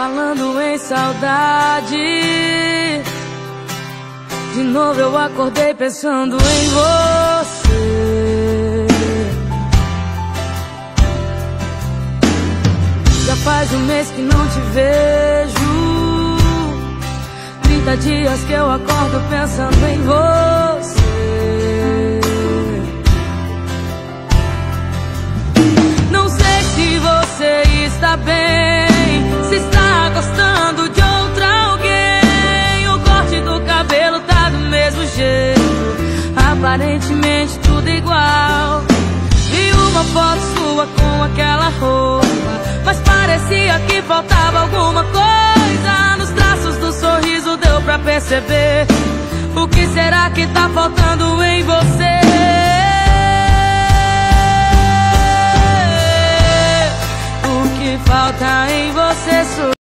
Falando em saudade. De novo eu acordei pensando em você. Já faz um mês que não te vejo. Trinta dias que eu acordo pensando em você. Não sei se você está bem. Aparentemente tudo igual. Vi uma foto sua com aquela roupa, mas parecia que faltava alguma coisa. Nos traços do sorriso deu pra perceber. O que será que tá faltando em você? O que falta em você?